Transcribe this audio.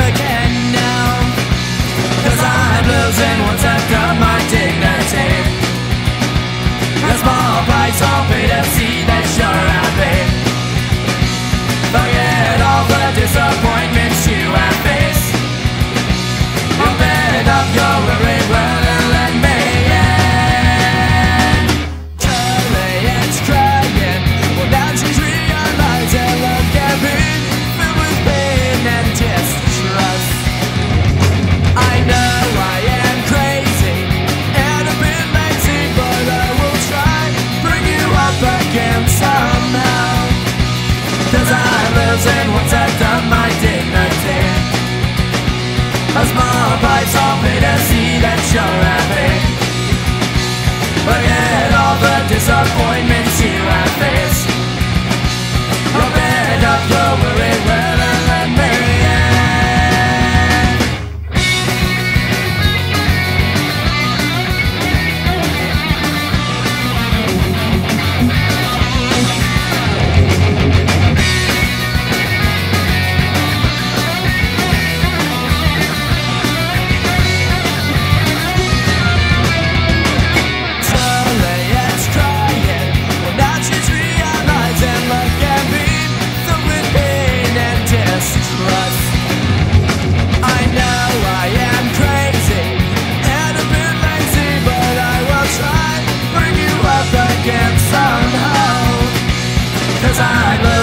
again. again somehow Cause I'm losing what's left of my dignity. A small bite's all me to see that you're happy. Forget all the disappointment Cause